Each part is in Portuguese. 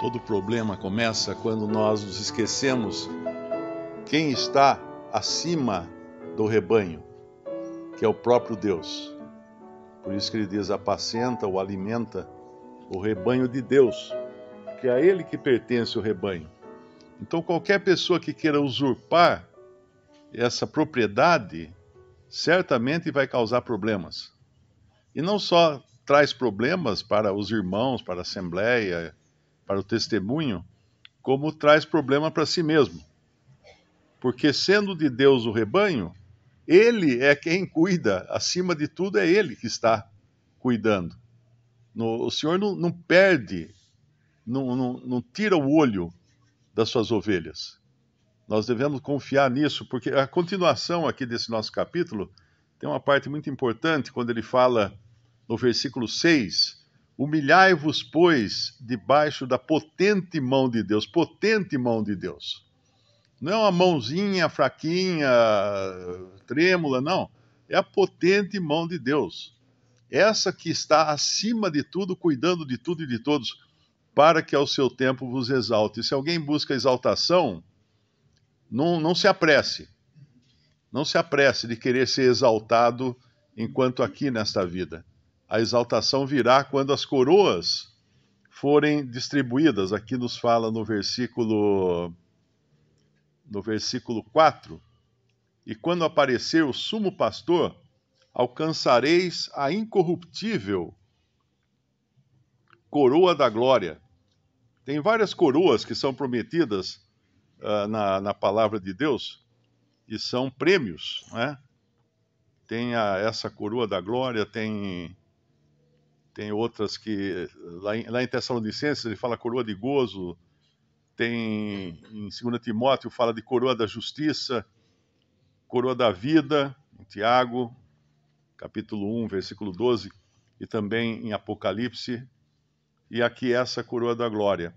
Todo problema começa quando nós nos esquecemos quem está acima do rebanho, que é o próprio Deus. Por isso que ele diz: apacenta ou alimenta o rebanho de Deus, que é a ele que pertence o rebanho. Então, qualquer pessoa que queira usurpar essa propriedade, certamente vai causar problemas. E não só traz problemas para os irmãos, para a assembleia, para o testemunho, como traz problema para si mesmo. Porque sendo de Deus o rebanho, ele é quem cuida, acima de tudo é ele que está cuidando. No, o Senhor não, não perde, não, não, não tira o olho das suas ovelhas. Nós devemos confiar nisso, porque a continuação aqui desse nosso capítulo tem uma parte muito importante quando ele fala no versículo 6: Humilhai-vos, pois, debaixo da potente mão de Deus potente mão de Deus. Não é uma mãozinha fraquinha, trêmula, não. É a potente mão de Deus. Essa que está acima de tudo, cuidando de tudo e de todos para que ao seu tempo vos exalte. Se alguém busca exaltação, não, não se apresse. Não se apresse de querer ser exaltado enquanto aqui nesta vida. A exaltação virá quando as coroas forem distribuídas. Aqui nos fala no versículo no versículo 4. E quando aparecer o sumo pastor, alcançareis a incorruptível coroa da glória tem várias coroas que são prometidas uh, na, na palavra de Deus e são prêmios, né? Tem a, essa coroa da glória, tem tem outras que lá em, lá em Tessalonicenses ele fala coroa de gozo, tem em 2 Timóteo fala de coroa da justiça, coroa da vida, em Tiago, capítulo 1, versículo 12, e também em Apocalipse, e aqui essa coroa da glória.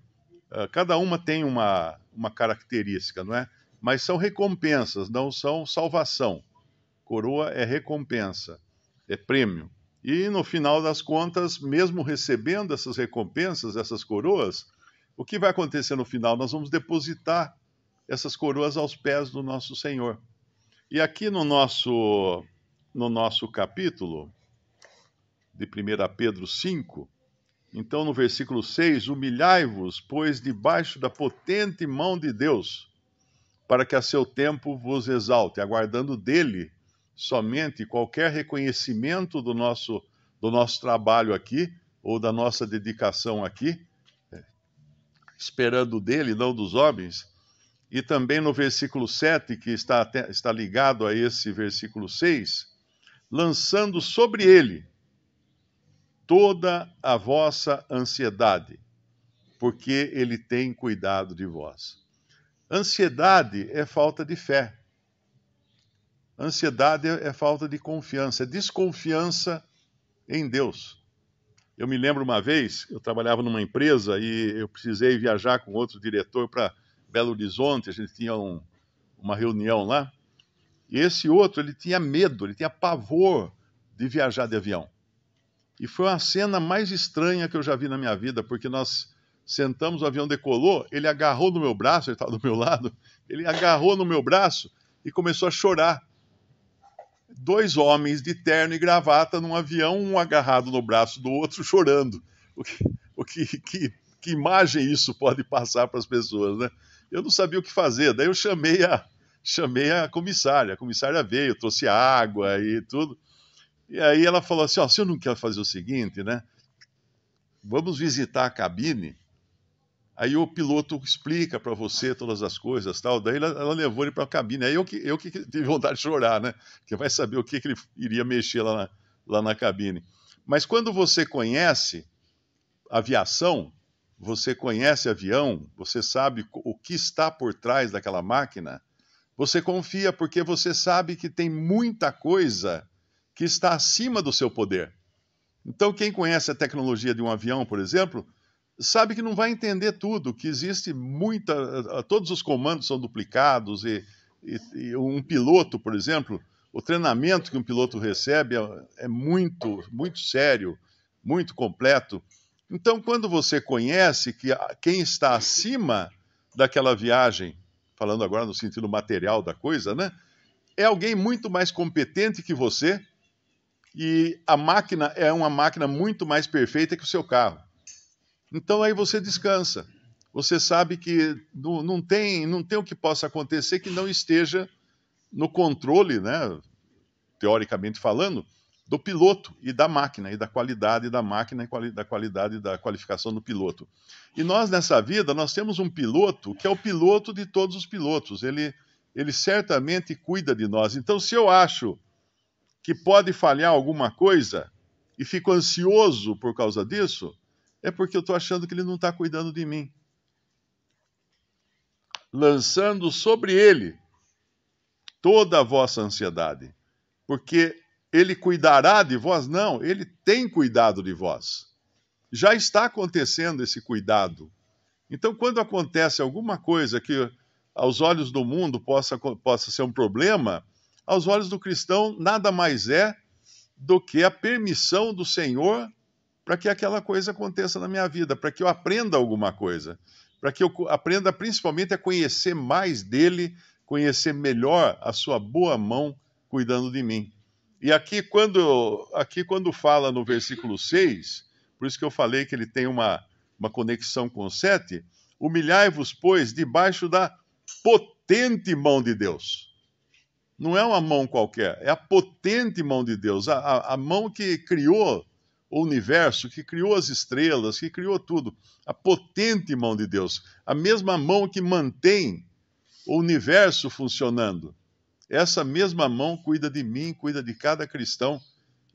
Uh, cada uma tem uma, uma característica, não é? Mas são recompensas, não são salvação. Coroa é recompensa, é prêmio. E no final das contas, mesmo recebendo essas recompensas, essas coroas, o que vai acontecer no final? Nós vamos depositar essas coroas aos pés do nosso Senhor. E aqui no nosso, no nosso capítulo, de 1 Pedro 5, então, no versículo 6, humilhai-vos, pois debaixo da potente mão de Deus, para que a seu tempo vos exalte, aguardando dele somente qualquer reconhecimento do nosso, do nosso trabalho aqui, ou da nossa dedicação aqui, esperando dele, não dos homens. E também no versículo 7, que está, está ligado a esse versículo 6, lançando sobre ele toda a vossa ansiedade, porque ele tem cuidado de vós. Ansiedade é falta de fé. Ansiedade é falta de confiança, é desconfiança em Deus. Eu me lembro uma vez, eu trabalhava numa empresa e eu precisei viajar com outro diretor para Belo Horizonte, a gente tinha um, uma reunião lá, e esse outro, ele tinha medo, ele tinha pavor de viajar de avião. E foi a cena mais estranha que eu já vi na minha vida, porque nós sentamos, o avião decolou, ele agarrou no meu braço, ele estava do meu lado, ele agarrou no meu braço e começou a chorar. Dois homens de terno e gravata num avião, um agarrado no braço do outro, chorando. O que, o que, que, que imagem isso pode passar para as pessoas, né? Eu não sabia o que fazer, daí eu chamei a, chamei a comissária. A comissária veio, trouxe água e tudo. E aí ela falou assim: ó, se eu não quer fazer o seguinte, né? Vamos visitar a cabine. Aí o piloto explica para você todas as coisas, tal. Daí ela, ela levou ele para a cabine. Aí eu que, eu que tive vontade de chorar, né? Porque vai saber o que, que ele iria mexer lá na, lá na cabine. Mas quando você conhece aviação, você conhece avião, você sabe o que está por trás daquela máquina, você confia porque você sabe que tem muita coisa que está acima do seu poder. Então, quem conhece a tecnologia de um avião, por exemplo, sabe que não vai entender tudo, que existe muita. Todos os comandos são duplicados, e, e, e um piloto, por exemplo, o treinamento que um piloto recebe é, é muito, muito sério, muito completo. Então, quando você conhece que quem está acima daquela viagem, falando agora no sentido material da coisa, né? É alguém muito mais competente que você e a máquina é uma máquina muito mais perfeita que o seu carro. Então aí você descansa. Você sabe que não, não, tem, não tem o que possa acontecer que não esteja no controle, né, teoricamente falando, do piloto e da máquina, e da qualidade da máquina e da qualidade da qualificação do piloto. E nós, nessa vida, nós temos um piloto que é o piloto de todos os pilotos. Ele, ele certamente cuida de nós. Então, se eu acho que pode falhar alguma coisa e fico ansioso por causa disso, é porque eu estou achando que ele não está cuidando de mim. Lançando sobre ele toda a vossa ansiedade, porque ele cuidará de vós? Não, ele tem cuidado de vós. Já está acontecendo esse cuidado. Então, quando acontece alguma coisa que aos olhos do mundo possa, possa ser um problema, aos olhos do cristão nada mais é do que a permissão do Senhor para que aquela coisa aconteça na minha vida, para que eu aprenda alguma coisa, para que eu aprenda principalmente a conhecer mais dele, conhecer melhor a sua boa mão cuidando de mim. E aqui quando, aqui quando fala no versículo 6, por isso que eu falei que ele tem uma, uma conexão com o 7, humilhai-vos, pois, debaixo da potente mão de Deus. Não é uma mão qualquer, é a potente mão de Deus, a, a, a mão que criou o universo, que criou as estrelas, que criou tudo. A potente mão de Deus, a mesma mão que mantém o universo funcionando. Essa mesma mão cuida de mim, cuida de cada cristão,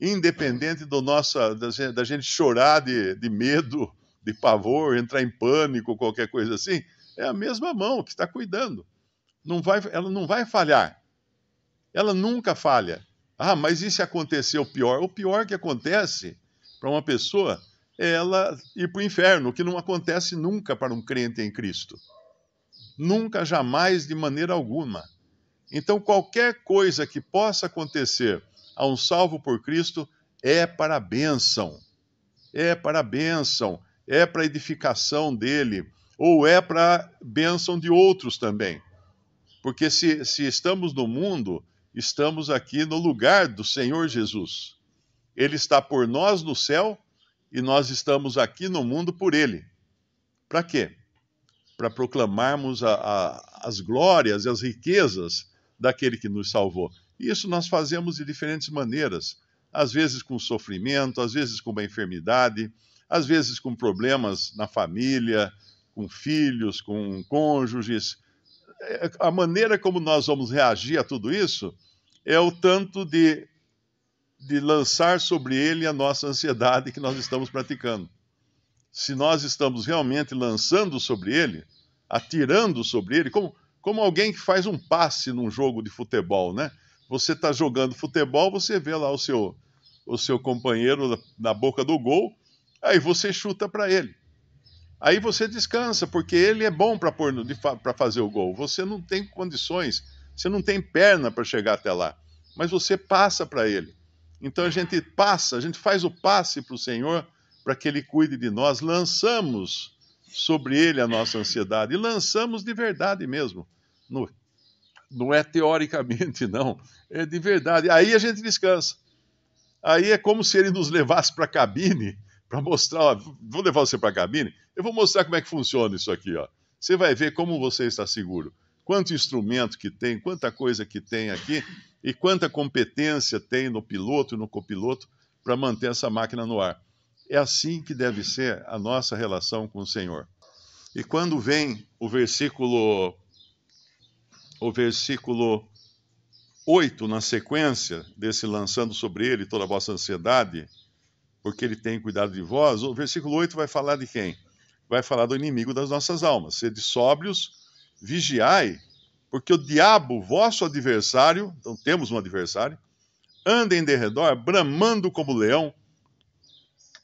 independente do nossa, da gente chorar de, de medo, de pavor, entrar em pânico, qualquer coisa assim. É a mesma mão que está cuidando. Não vai, ela não vai falhar. Ela nunca falha. Ah, mas e se acontecer o pior? O pior que acontece para uma pessoa ela ir para o inferno, o que não acontece nunca para um crente em Cristo. Nunca, jamais, de maneira alguma. Então, qualquer coisa que possa acontecer a um salvo por Cristo é para a bênção. É para a bênção, é para a edificação dele, ou é para a bênção de outros também. Porque se, se estamos no mundo, estamos aqui no lugar do Senhor Jesus. Ele está por nós no céu e nós estamos aqui no mundo por ele. Para quê? Para proclamarmos a, a, as glórias e as riquezas daquele que nos salvou. Isso nós fazemos de diferentes maneiras, às vezes com sofrimento, às vezes com uma enfermidade, às vezes com problemas na família, com filhos, com cônjuges. É, a maneira como nós vamos reagir a tudo isso é o tanto de, de lançar sobre ele a nossa ansiedade que nós estamos praticando. Se nós estamos realmente lançando sobre ele, atirando sobre ele, como, como alguém que faz um passe num jogo de futebol, né? Você está jogando futebol, você vê lá o seu, o seu companheiro na boca do gol, aí você chuta para ele. Aí você descansa, porque ele é bom para fazer o gol. Você não tem condições, você não tem perna para chegar até lá, mas você passa para ele. Então a gente passa, a gente faz o passe para o Senhor para que ele cuide de nós, lançamos sobre ele a nossa ansiedade e lançamos de verdade mesmo. No, não é teoricamente, não. É de verdade. Aí a gente descansa. Aí é como se ele nos levasse para a cabine para mostrar. Ó, vou levar você para a cabine. Eu vou mostrar como é que funciona isso aqui. Ó. Você vai ver como você está seguro. Quanto instrumento que tem, quanta coisa que tem aqui e quanta competência tem no piloto e no copiloto para manter essa máquina no ar. É assim que deve ser a nossa relação com o Senhor. E quando vem o versículo o versículo 8, na sequência desse lançando sobre ele toda a vossa ansiedade, porque ele tem cuidado de vós, o versículo 8 vai falar de quem? Vai falar do inimigo das nossas almas. Sede sóbrios, vigiai, porque o diabo, vosso adversário, então temos um adversário, anda em derredor, bramando como leão,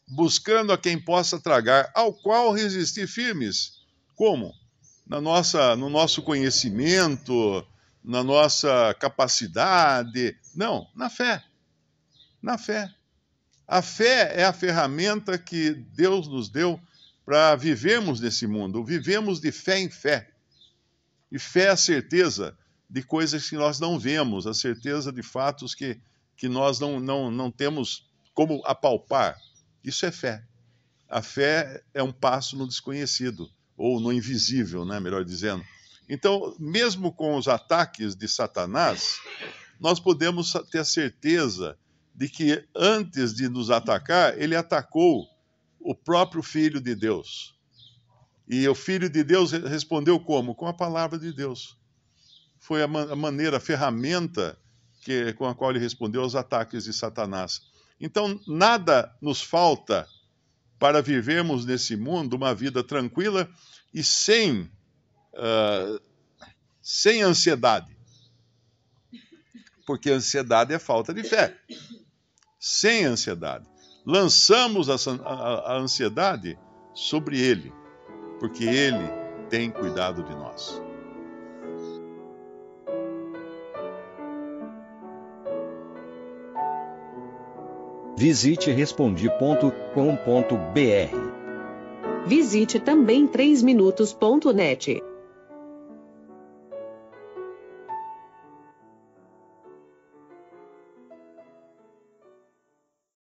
buscando a quem possa tragar, ao qual resistir firmes. Como? na nossa, no nosso conhecimento, na nossa capacidade. Não, na fé. Na fé. A fé é a ferramenta que Deus nos deu para vivermos nesse mundo. Vivemos de fé em fé. E fé é a certeza de coisas que nós não vemos, a certeza de fatos que, que nós não, não, não temos como apalpar. Isso é fé. A fé é um passo no desconhecido, ou no invisível, né, melhor dizendo. Então, mesmo com os ataques de Satanás, nós podemos ter a certeza de que antes de nos atacar, ele atacou o próprio Filho de Deus. E o Filho de Deus respondeu como? Com a palavra de Deus. Foi a, man a maneira, a ferramenta que, com a qual ele respondeu aos ataques de Satanás. Então, nada nos falta para vivermos nesse mundo uma vida tranquila e sem, uh, sem ansiedade. Porque ansiedade é falta de fé. Sem ansiedade. Lançamos a, a, a ansiedade sobre Ele, porque Ele tem cuidado de nós. Visite respondi.com.br. Visite também 3minutos.net.